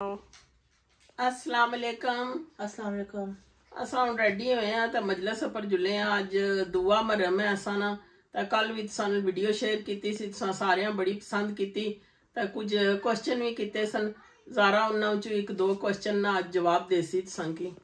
अस्सलाम वालेकुम अस्सलाम वालेकुम ਅਸਾਂ ਹੁਣ ਰੈਡੀ ਹੋਏ ਆ ਤਾਂ ਮਜਲਿਸ ਉੱਪਰ ਜੁਲੇ ਆ ਅੱਜ ਦੁਆ ਮਰਮ ਹੈ ਅਸਾਂ ਨਾ ਤਾਂ ਕੱਲ ਵੀ ਸਾਨੂੰ ਵੀਡੀਓ ਸ਼ੇਅਰ ਕੀਤੀ ਸੀ ਤੁਸੀਂ ਸਾਰਿਆਂ ਬੜੀ ਪਸੰਦ ਕੀਤੀ ਤਾਂ ਕੁਝ ਕੁਐਸਚਨ ਵੀ ਕੀਤੇ ਸਨ ਜ਼ਾਰਾ ਉਹਨਾਂ ਵਿੱਚੋਂ ਇੱਕ ਦੋ ਕੁਐਸਚਨ ਨਾ ਅੱਜ ਜਵਾਬ ਦੇ ਸੀ ਤੁਸਾਂ ਕੀ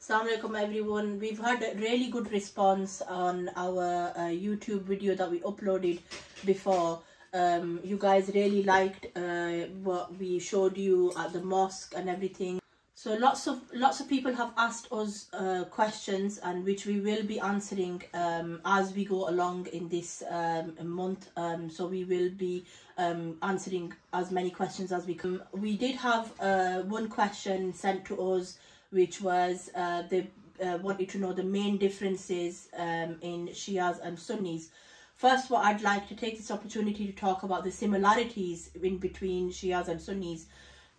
Assalamu alaikum everyone. We've had a really good response on our uh, YouTube video that we uploaded before. Um, you guys really liked uh, what we showed you at the mosque and everything. So lots of lots of people have asked us uh, questions and which we will be answering um, as we go along in this um, month. Um, so we will be um, answering as many questions as we can. We did have uh, one question sent to us which was uh, they uh, wanted to know the main differences um, in Shias and Sunnis. First, what I'd like to take this opportunity to talk about the similarities in between Shias and Sunnis.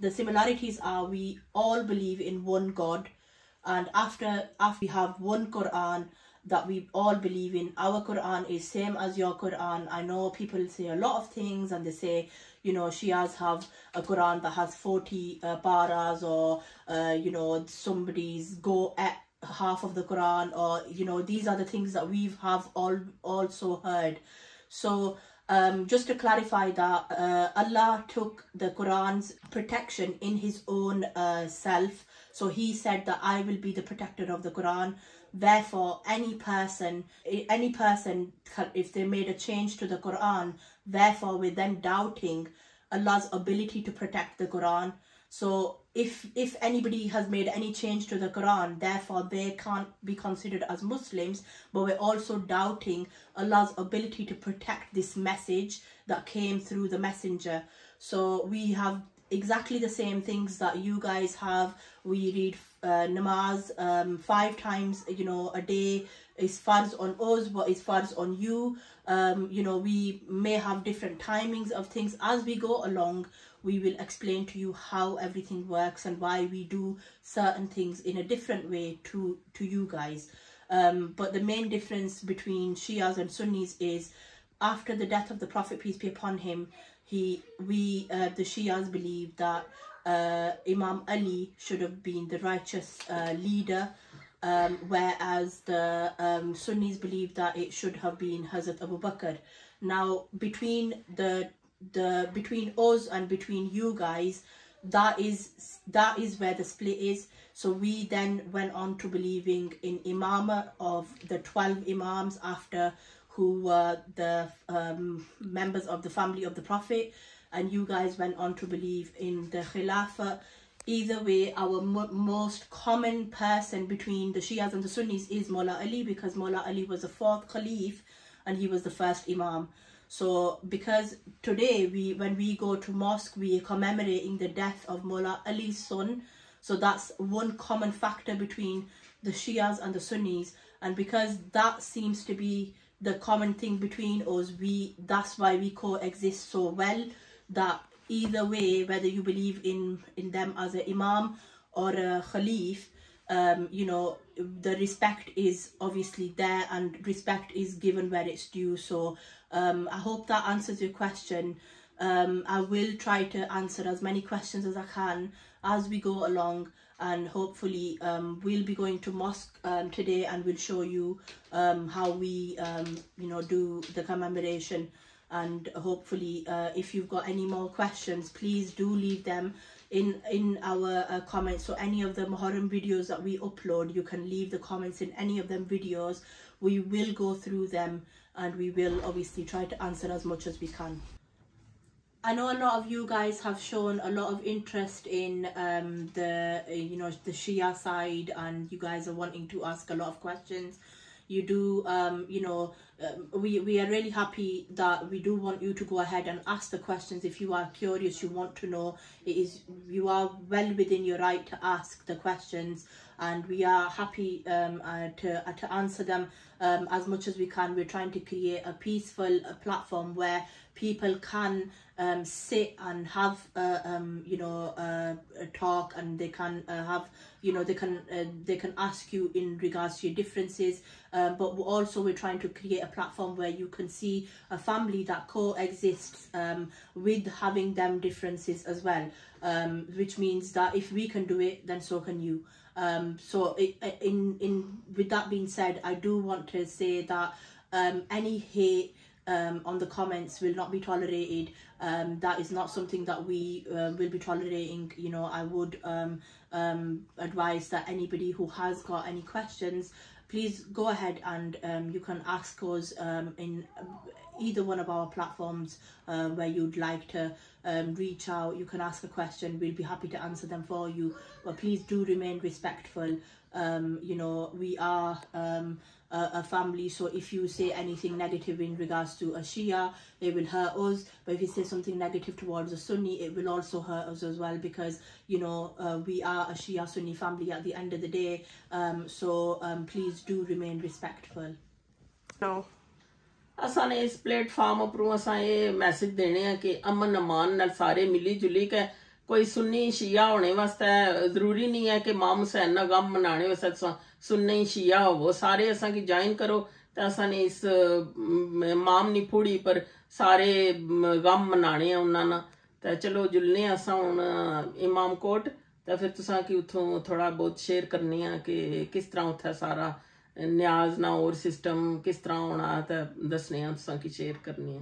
The similarities are we all believe in one God, and after after we have one Quran that we all believe in. Our Quran is same as your Quran. I know people say a lot of things and they say, you know, Shias have a Quran that has 40 uh, paras or, uh, you know, somebody's go at half of the Quran or, you know, these are the things that we have all also heard. So um, just to clarify that uh, Allah took the Quran's protection in his own uh, self. So he said that I will be the protector of the Quran. Therefore, any person, any person, if they made a change to the Quran, therefore we're then doubting Allah's ability to protect the Quran. So if if anybody has made any change to the Quran, therefore they can't be considered as Muslims, but we're also doubting Allah's ability to protect this message that came through the messenger. So we have exactly the same things that you guys have. We read uh, namaz um, five times, you know, a day is farz on us, but is farz on you. Um, you know, we may have different timings of things as we go along. We will explain to you how everything works and why we do certain things in a different way to to you guys. Um, but the main difference between Shias and Sunnis is after the death of the Prophet peace be upon him, he we uh, the Shias believe that uh, Imam Ali should have been the righteous uh, leader, um, whereas the um, Sunnis believe that it should have been Hazrat Abu Bakr. Now between the the between us and between you guys, that is that is where the split is. So we then went on to believing in imama of the twelve imams after who were the um, members of the family of the Prophet, and you guys went on to believe in the Khilafah. Either way, our mo most common person between the Shias and the Sunnis is Maula Ali because Maula Ali was the fourth Khalif and he was the first Imam. So because today we when we go to mosque we are commemorating the death of Maula Ali's son. So that's one common factor between the Shias and the Sunnis. And because that seems to be the common thing between us, we that's why we coexist so well that either way, whether you believe in, in them as an Imam or a Khalif, um, you know, the respect is obviously there and respect is given where it's due. So um, I hope that answers your question. Um, I will try to answer as many questions as I can as we go along and hopefully um, we'll be going to mosque um, today and we'll show you um, how we um, you know do the commemoration and hopefully uh, if you've got any more questions please do leave them in in our uh, comments. So any of the Muharram videos that we upload you can leave the comments in any of them videos. We will go through them and we will obviously try to answer as much as we can. I know a lot of you guys have shown a lot of interest in um, the you know the Shia side and you guys are wanting to ask a lot of questions you do um, you know um, we, we are really happy that we do want you to go ahead and ask the questions. If you are curious you want to know it is you are well within your right to ask the questions. And we are happy um, uh, to, uh, to answer them um, as much as we can. We're trying to create a peaceful uh, platform where people can um, sit and have uh, um, you know uh, a talk and they can uh, have you know they can uh, they can ask you in regards to your differences. Um, but we're also we're trying to create a platform where you can see a family that coexists um, with having them differences as well. Um, which means that if we can do it then so can you. Um, so it, in in with that being said I do want to say that um, any hate um, on the comments will not be tolerated. Um, that is not something that we uh, will be tolerating. You know, I would um, um, advise that anybody who has got any questions, please go ahead and um, you can ask us um, in either one of our platforms uh, where you'd like to um, reach out. You can ask a question. We'll be happy to answer them for you. But please do remain respectful. Um, you know, we are um, a, a family so if you say anything negative in regards to a Shia it will hurt us but if you say something negative towards a Sunni it will also hurt us as well because you know uh, we are a Shia Sunni family at the end of the day um, so um, please do remain respectful no ਅਸਾਂ ਨੇ ਇਸ platform ਉਪਰੋਂ ਅਸਾਂ ਇਹ message ਦੇਣੇ ਆ ਕਿ ਅਮਨ ਅਮਾਨ ਨਾਲ ਸਾਰੇ ਮਿਲੀ ਜੁਲੀ ਕੇ ਕੋਈ ਸੁੰਨੀ ਸ਼ੀਆ ਹੋਣੇ ਵਾਸਤੇ ਜ਼ਰੂਰੀ ਨਹੀਂ ਹੈ ਕਿ ਮਾਮ ਹੁਸੈਨ ਨਾਲ ਗਮ ਮਨਾਣੇ ਵਾਸਤੇ ਸੁੰਨੀ ਸ਼ੀਆ ਹੋਵੋ। ਸਾਰੇ ਅਸਾਂ ਕੀ ਜੁਆਇਨ ਕਰੋ ਤਾਂ ਅਸਾਂ ਨੇ ਇਸ ਮਾਮ ਨਹੀਂ ਫੂੜੀ, ਪਰ ਸਾਰੇ ਗਮ ਮਨਾਣੇ ਆ ਉਹਨਾਂ ਨਾਲ। ਤਾਂ ਚਲੋ ਜੁਲਨੇ ਅਸਾਂ ਹੁਣ ਇਮਾਮ ਕੋਟ। ਤਾਂ ਫਿਰ ਤੁਸੀਂ ਕੀ ਉਥੋਂ ਥੋੜਾ ਬਹੁਤ ਸ਼ੇਅਰ ਕਰਨੀ ਆ ਕਿ ਕਿਸ ਤਰ੍ਹਾਂ ਉੱਥੇ ਸਾਰਾ ਨਿਆਜ਼ ਨਾ ਹੋਰ ਸਿਸਟਮ ਕਿਸ ਤਰ੍ਹਾਂ ਹੋਣਾ ਤਾਂ ਦੱਸਨੇ ਆ, ਤੁਸੀਂ ਕੀ ਸ਼ੇਅਰ ਕਰਨੀ ਆ।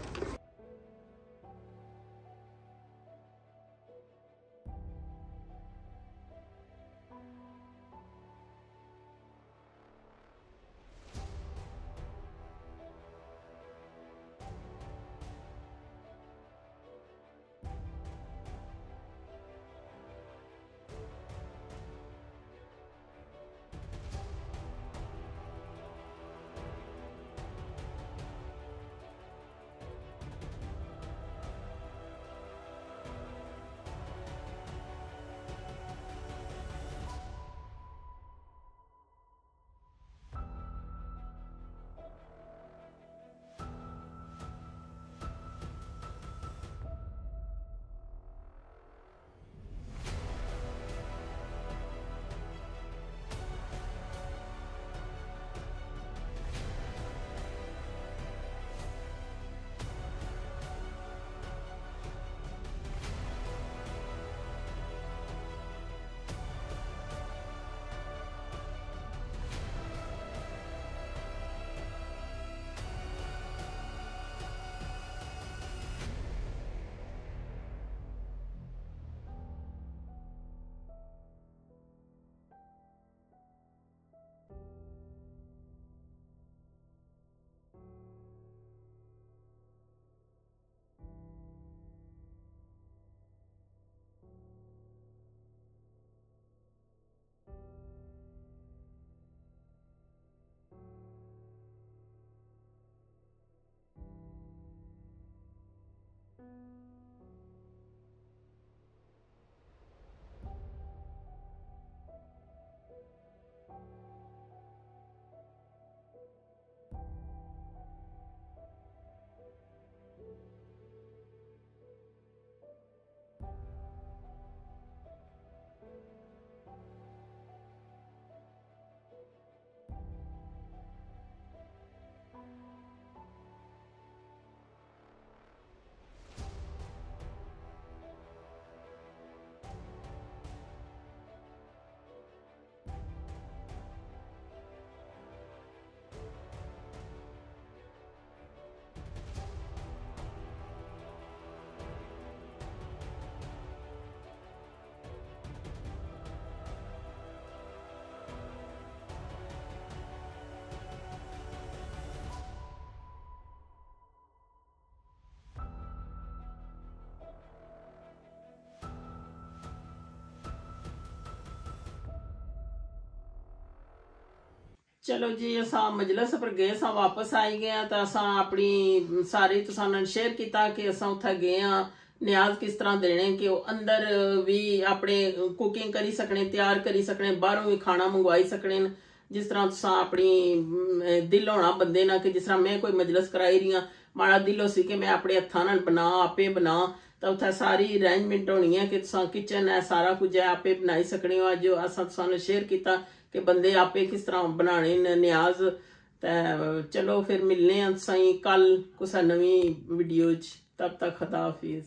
ਚਲੋ ਜੀ, ਅਸਾਂ ਮਜਲਿਸ ਪਰ ਗਏ ਸਾਂ ਵਾਪਸ ਆਈ ਗਏ ਆ ਤਾਂ ਅਸਾਂ ਆਪਣੀ ਸਾਰੇ ਤੁਸਾਂ ਨਾਲ ਸ਼ੇਅਰ ਕੀਤਾ ਕਿ ਅਸਾਂ ਉੱਥੇ ਗਏ ਆ ਨਿਆਜ਼ ਕਿਸ ਤਰ੍ਹਾਂ ਦੇਣੇ ਕਿ ਉਹ ਅੰਦਰ ਵੀ ਆਪਣੇ ਕੁਕਿੰਗ ਕਰੀ ਸਕਣੇ, ਤਿਆਰ ਕਰੀ ਸਕਣੇ, ਬਾਹਰੋਂ ਵੀ ਖਾਣਾ ਮੰਗਵਾਈ ਸਕਣੇ ਜਿਸ ਤਰ੍ਹਾਂ ਤੁਸਾਂ ਆਪਣੀ ਦਿਲ ਹੋਣਾ ਬੰਦੇ ਨਾਲ ਕਿ ਜਿਸ ਤਰ੍ਹਾਂ ਮੈਂ ਕੋਈ ਮਜਲਿਸ ਕਰਾਈ ਰਹੀ ਹਾਂ, ਮਾੜਾ ਦਿਲੋਂ ਸੀ ਕਿ ਮੈਂ ਆਪਣੇ ਹੱਥਾਂ ਨਾਲ ਬਣਾ, ਆਪੇ ਬਣਾ, ਤਾਂ ਉੱਥੇ ਸਾਰੀ ਅਰੇਂਜਮੈਂਟ ਹੋਣੀ ਹੈ ਕਿ ਤੁਸਾਂ ਕਿਚਨ ਹੈ, ਸਾਰਾ ਕੁਝ ਹੈ, ਆਪੇ ਬਣਾਈ ਸਕਣੇ ਹੋ ਅੱਜ। ਅਸਾਂ ਤੁਸਾਂ ਨਾਲ ਸ਼ੇਅਰ ਕੀਤਾ ਕਿ ਬੰਦੇ ਆਪੇ ਕਿਸ ਤਰ੍ਹਾਂ ਬਣਾਣੇ ਨੇ ਨਿਆਜ਼। ਤਾਂ ਚਲੋ ਫਿਰ ਮਿਲਨੇ ਆਂ ਸਾਈ ਕੱਲ ਕੁਛ ਨਵੀਂ ਵੀਡੀਓ ਚ। ਤਬ ਤੱਕ ਖੁਦਾ ਹਾਫਿਜ਼।